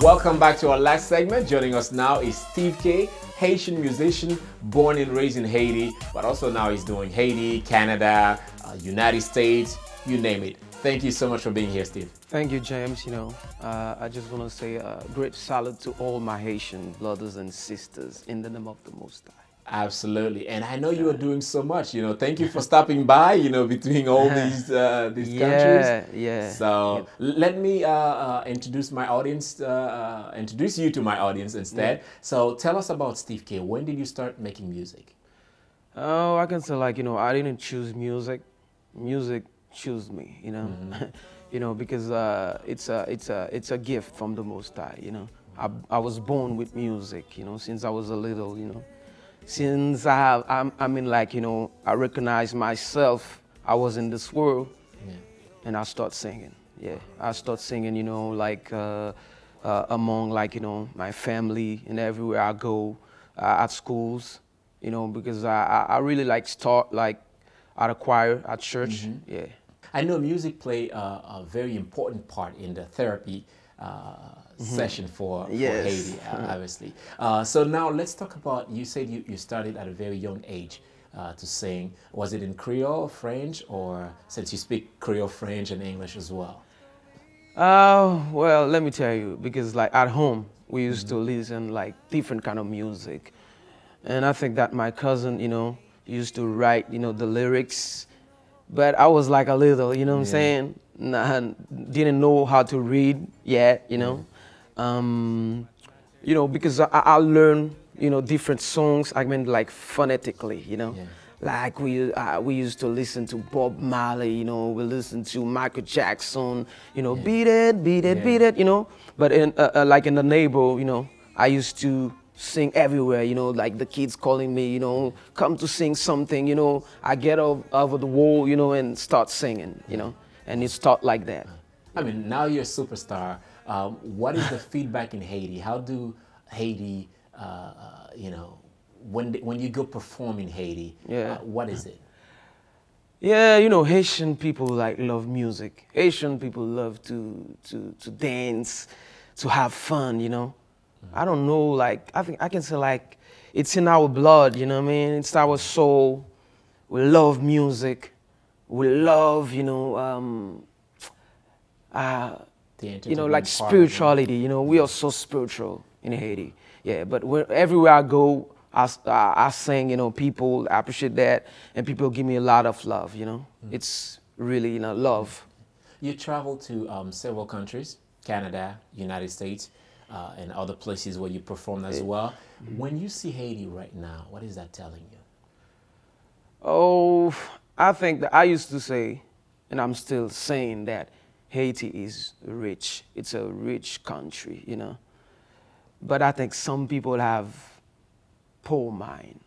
Welcome back to our last segment. Joining us now is Steeve Khe, Haitian musician, born and raised in Haiti, but also now he's doing Haiti, Canada, uh, United States, you name it. Thank you so much for being here, Steeve. Thank you, James. You know, uh, I just want to say a great salute to all my Haitian brothers and sisters in the name of the Most High. Absolutely, and I know you are doing so much. You know, thank you for stopping by. You know, between all these uh, these Yeah, countries. yeah. So let me uh, uh, introduce my audience. Uh, uh, introduce you to my audience instead. So tell us about Steeve Khe. When did you start making music? Oh, I can say like you know, I didn't choose music. Music chose me. You know, you know because uh, it's a it's a it's a gift from the Most High. You know, I I was born with music. You know, since I was a little. You know, since I I'm, I mean like you know I recognize myself. I was in this world. and I start singing. Yeah, I start singing. You know, like uh, uh, among like you know my family and everywhere I go, uh, at schools. You know, because I, I really like start like at a choir at church. Yeah. I know music play a, a very important part in the therapy uh, session for, for Yes. Haiti, uh, obviously. Uh, so now let's talk about. You said you, you started at a very young age uh, to sing. Was it in Creole, French, or since you speak Creole, French, and English as well? Uh, well, let me tell you, because like at home we used to listen like different kind of music, and I think that my cousin, you know, used to write, you know, the lyrics, but I was like a little, you know what I'm saying? Nah, didn't know how to read yet, you know, um, you know, because I, I learned, you know, different songs. I mean, like phonetically, you know. Yeah. Like we uh, we used to listen to Bob Marley, you know, we listened to Michael Jackson, you know, beat it, beat it, Yeah. beat it, you know. But in uh, uh, like in the neighbor, you know, I used to sing everywhere, you know, like the kids calling me, you know, come to sing something, you know. I get over, over the wall, you know, and start singing, you know, and it start like that. I mean, now you're a superstar. Um, what is the feedback in Haiti? How do Haiti, uh, uh, you know, when when you go perform in Haiti, Yeah. uh, what is it? Yeah, you know, Haitian people like love music. Haitian people love to to to dance, to have fun, you know. I don't know, like I think I can say like it's in our blood, you know what I mean? It's our soul. We love music. We love, you know, um uh, you know, like part of it. spirituality. You know, we are so spiritual in Haiti. Yeah, but where, everywhere I go, I sing. You know, people appreciate that, and people give me a lot of love. You know, Mm. it's really you know love. You travel to um, several countries, Canada, United States, uh, and other places where you perform as well. When you see Haiti right now, what is that telling you? Oh, I think that I used to say, and I'm still saying that Haiti is rich. It's a rich country, you know. But I think some people have poor mind,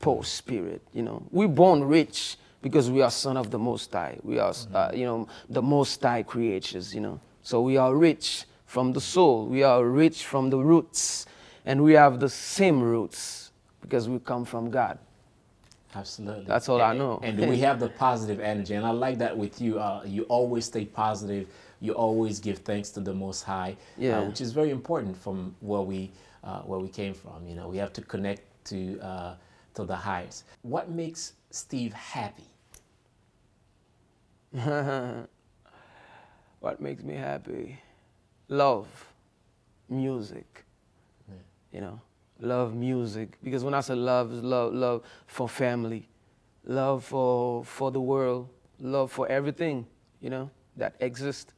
poor spirit, you know. We're born rich because we are son of the Most High. We are, uh, you know, the Most High creatures, you know. So we are rich from the soul. We are rich from the roots. And we have the same roots because we come from God. Absolutely. That's all I know. And we have the positive energy, and I like that with you. Uh, you always stay positive. You always give thanks to the Most High, Yeah. uh, which is very important from where we uh, where we came from. You know, we have to connect to uh, to the highest. What makes Steeve happy? what makes me happy? Love, music. You know, love music. Because when I say love, is love, love for family, love for for the world, love for everything. You know that exists,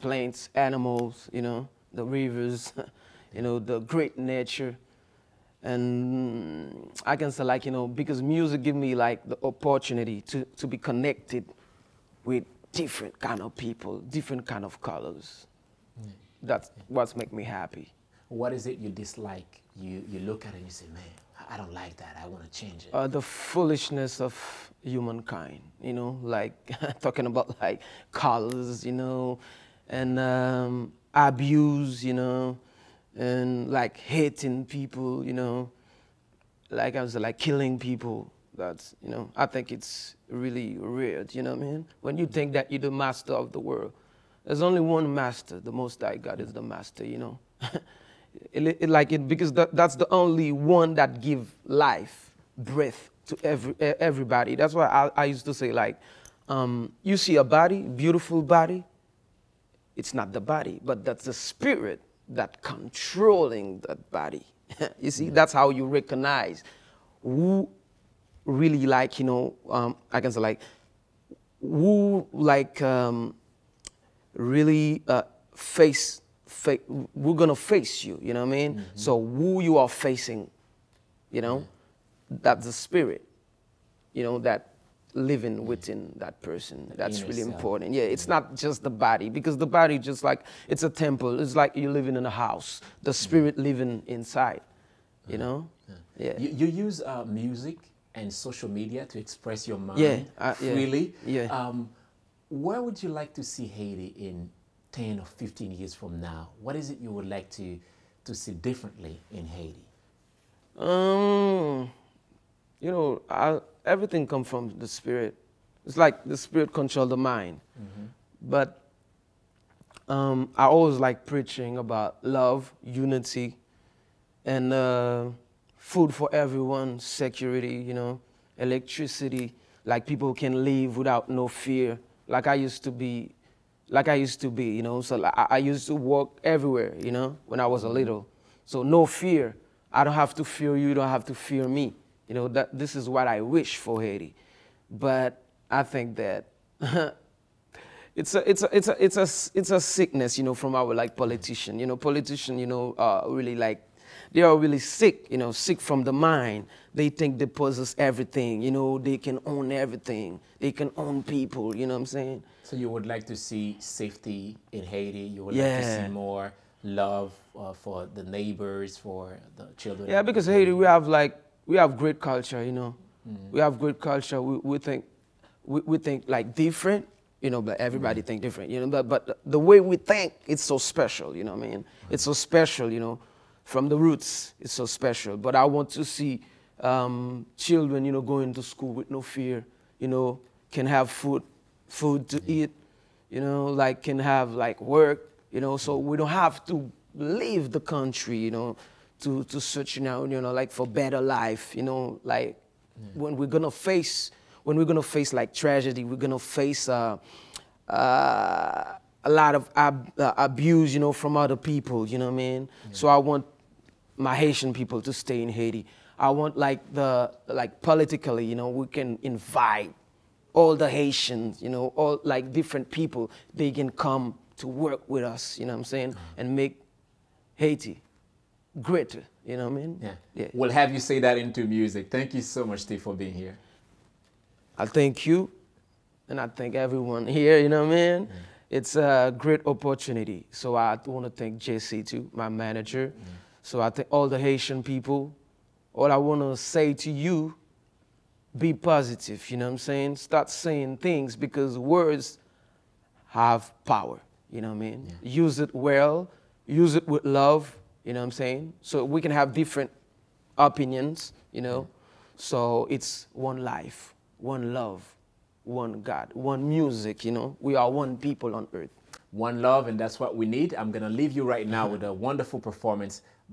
plants, animals. You know the rivers. you know the great nature. And I can say like you know because music give me like the opportunity to to be connected with different kind of people, different kind of colors. Mm. That's what's make me happy. What is it you dislike? You you look at it and you say, "Man, I- I don't like that. I want to change it." Uh, the foolishness of humankind, you know, like talking about like colors, you know, and um, abuse, you know, and like hating people, you know, like I was like killing people. That's you know, I think it's really weird, you know what I mean? When you think that you're the master of the world, there's only one master. The Most High God is the master, you know. it, it, like it because that, that's the only one that give life, breath to every everybody. That's why I, I used to say like, um, you see a body, beautiful body. It's not the body, but that's the spirit that controlling that body. you see, that's how you recognize who really like you know um, I can say like who like um, really uh, face we're gonna face you you know what I mean? Mm -hmm. so who you are facing you know mm -hmm. that's the spirit you know that living within that person. That's really important. Yeah it's not just the body because the body just like it's a temple. It's like you're living in a house. The mm. spirit living inside you know? Yeah, You, you, use uh, music and social media to express your mind yeah, uh, freely. Yeah. Um, where would you like to see Haiti in 10 or 15 years from now? What is it you would like to, to see differently in Haiti? Um, you know, I, everything comes from the spirit. It's like the spirit control the mind. Mm -hmm. But um, I always like preaching about love, unity, and uh, food for everyone, security, you know, electricity, like people can live without no fear, like I used to be, like I used to be, you know. So I, I used to walk everywhere, you know, when I was a little. So no fear. I don't have to fear you, you don't have to fear me. You know, that this is what I wish for Haiti. But I think that it's a, it's a, it's a, it's a, it's a sickness, you know, from our like politician. You know, politician, you know, uh, really like they are really sick, you know, sick from the mind. They think they possess everything, you know, they can own everything. They can own people, you know what I'm saying? So you would like to see safety in Haiti? You would yeah. like to see more love uh, for the neighbors, for the children? Yeah, because Haiti, we have like, we have great culture, you know. Mm -hmm. We have great culture. We, we think, we, we think like different, you know, but everybody mm -hmm. think different, you know, but, but the way we think, it's so special, you know what I mean? It's so special, you know from the roots is so special. But I want to see um, children, you know, going to school with no fear, you know, can have food, food to eat, you know, like can have like work, you know, so we don't have to leave the country, you know, to, to search now, you know, like for better life, you know, like yeah. when we're gonna face, when we're gonna face like tragedy, we're gonna face uh, uh, a lot of ab uh, abuse, you know, from other people, you know what I mean? Yeah. So I want my Haitian people to stay in Haiti. I want like the, like politically, you know, we can invite all the Haitians, you know, all like different people, they can come to work with us, you know what I'm saying, uh-huh. and make Haiti greater, you know what I mean? Yeah. yeah. We'll have you say that into music. Thank you so much, Steeve, for being here. I thank you, and I thank everyone here, you know what I mean? Yeah. It's a great opportunity. So I want to thank JC too, my manager. Yeah so I think all the Haitian people, all I want to say to you, be positive, you know what I'm saying? Start saying things because words have power, you know what I mean? Yeah. Use it well, use it with love, you know what I'm saying? So we can have different opinions, you know? Yeah. So it's one life, one love, one God, one music, you know? We are one people on earth. One love, and that's what we need. I'm going to leave you right now with a wonderful performance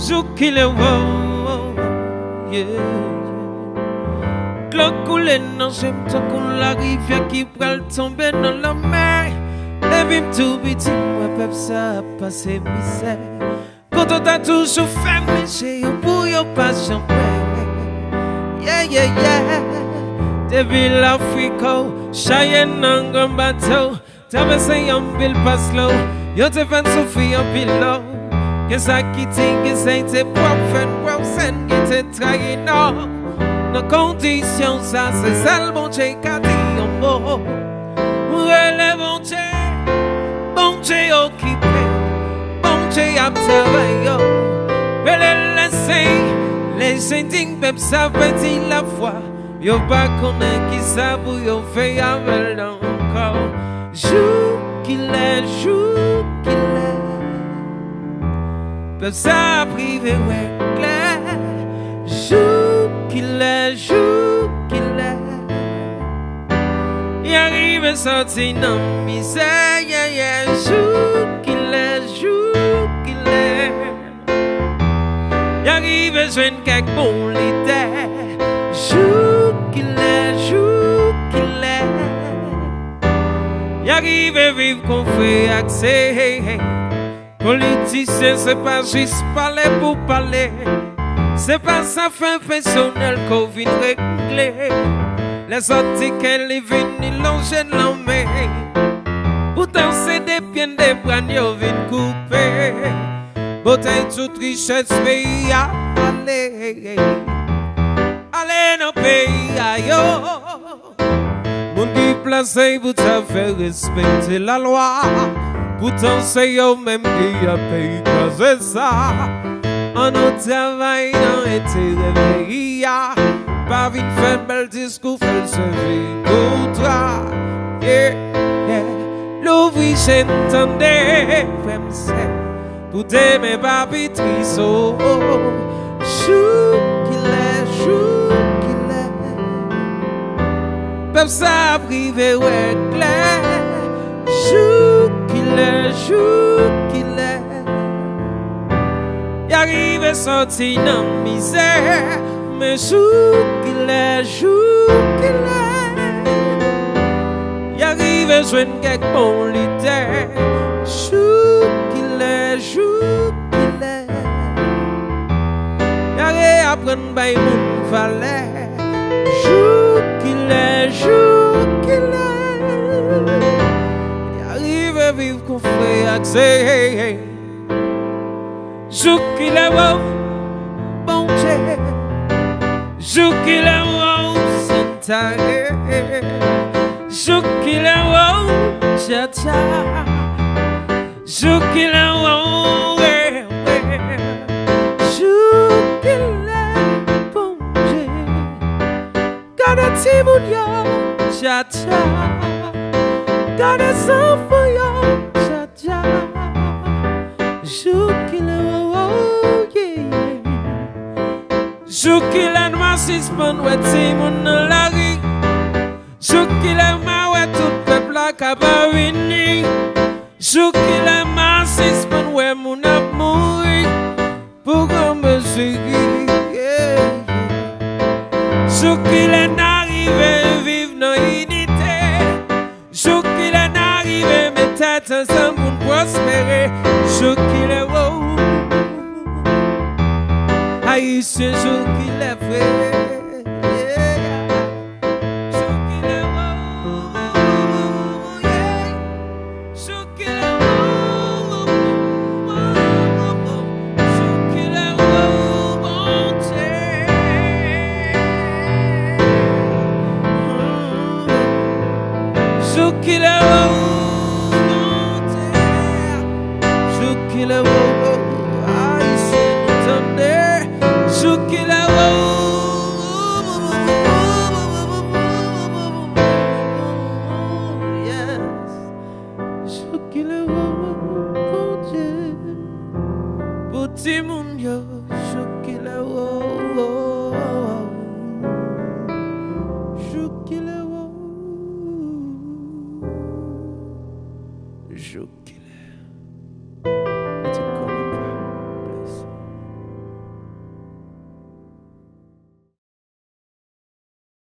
Zoukile wow, yeah. Koule nan jem takoun la rivière qui pral tombe dans la mer. Ebi mtou biti mwen pep sa pase misè. Koto ta toujou fè meche yo pou yo pas jambe Yeah, yeah, yeah. Debi l'Afriko, chaye nan gom bateau Tave se yon bil pas low Yo te fen soufi yon pillow Yes, I keep thinking, say, c'est profen, profen, get it trying now. No condition, ça, c'est ça le bon Dieu qui a dit en mot. Relève bon Dieu, bon Dieu occupé, bon Dieu a travaillé. Belle la saint, les saints peuvent savoir dire la foi. Yo pas connaît qui ça pour yo fait avec encore. Jour qu'il est, jour qu'il est. Peuvent ça privé ouais clair. Jour qu'il est. Y arrive à sortir dans misère, yeah, yeah. Jour qu'il est, jour qu'il est. Y arrive à joindre quelques bons l'idée. Jour qu'il est, jour qu'il est. Y arrive à vivre qu'on fait accès. Politisyen se pa jis pale pou pale Se pa sa fin personel ko vin regle Le soti ke li vini lonje lome Poutan se depyen de pran yo vin koupe Boten tout richet peyi a pale Ale nan peyi a yo. Moun ki plase pou te fe respekte la lwa Poutan se yo menm ki apay kwa zwe sa An an travay nan ete reveyi ya Pa vin fen bel diskou fel se vi koutra Yeah, yeah. Louvri chen tande fem se Pou deme pa Chou kile, chou kile Pep sa prive wek le Mwen soti nan mizè Mwen jou kilè, jou kilè Yarive jwen kek bon lidè Jou kilè, jou kilè Yare apren bay moun valè Jou kilè, jou kilè Yarive viv kon fre akse mon valet. Chou qu'il est, chou qu'il est. Y arrive à vivre qu'on fait accès. Chou qu'il est bon, bon Dieu. Chou qu'il est bon, Santa. Chou qu'il est bon, cha cha. Chou qu'il est bon, ouais, ouais. Chou qu'il est bon Dieu. Gada timon yo, cha cha. Gada sanfo yo, Chukile nwa sispan wè ti moun nan lari. Chukile mwa wè tout pepla kaba wini. Chukile